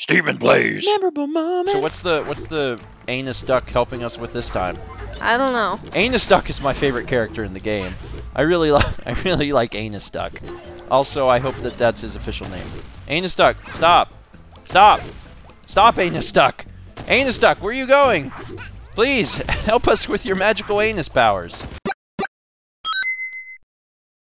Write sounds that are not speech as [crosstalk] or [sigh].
StephenPlays. Memorable moment. So what's the what's the anus duck helping us with this time? I don't know. Anus duck is my favorite character in the game. I really [laughs] like I really like Anus duck. Also, I hope that that's his official name. Anus duck, stop, stop, stop, Anus duck. Anus duck, where are you going? Please [laughs] help us with your magical anus powers.